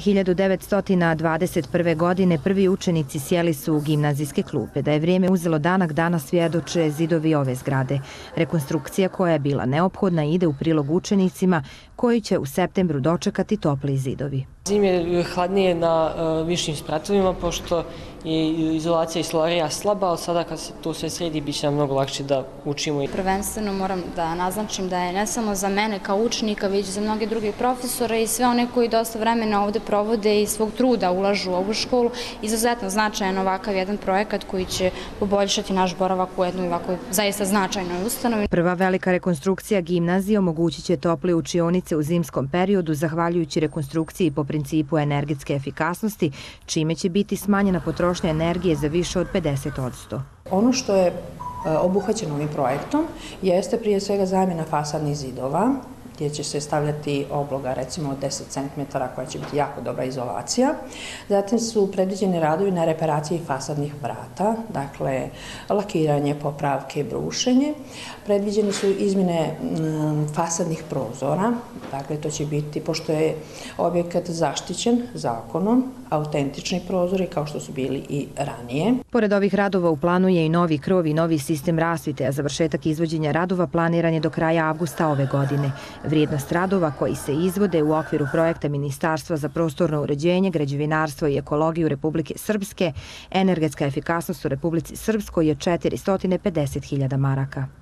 1921. godine prvi učenici sjeli su u gimnazijske klupe. Da je vrijeme uzelo danak dana svjedoče zidovi ove zgrade. Rekonstrukcija koja je bila neophodna ide u prilog učenicima koji će u septembru dočekati topli zidovi. Zim je hladnije na e, višim spratovima, pošto je izolacija i solarija slaba, ali sada kad se to sve sredi, bit će nam mnogo lakše da učimo. Prvenstveno moram da naznačim da je ne samo za mene kao učenika, već za mnoge druge profesore i sve one koji dosta vremena ovde provode i svog truda ulažu u ovu školu, izuzetno značajan ovakav jedan projekat koji će poboljšati naš boravak u jednoj ovakvoj zaista značajnoj ustanovi. Prva velika rekonstrukcija gimnazije omogućit će tople učionice u zimskom periodu, zahvaljujući rekonstrukciji po principu energetske efikasnosti, čime će biti smanjena potrošnja energije za više od 50%. Ono što je e, obuhvaćeno ovim projektom jeste prije svega zamjena fasadnih zidova, gdje će se stavljati obloga recimo 10 cm koja će biti jako dobra izolacija. Zatim su predviđeni radovi na reparaciji fasadnih vrata, dakle lakiranje, popravke, brušenje. Predviđene su izmjene mm, fasadnih prozora, dakle to će biti, pošto je objekat zaštićen zakonom, autentični prozori kao što su bili i ranije. Pored ovih radova u planu je i novi krov i novi sistem rasvite, a završetak izvođenja radova planiran je do kraja avgusta ove godine. Vrijednost radova koji se izvode u okviru projekta Ministarstva za prostorno uređenje, građevinarstvo i ekologiju Republike Srpske, energetska efikasnost u Republici Srpskoj je 450.000 maraka.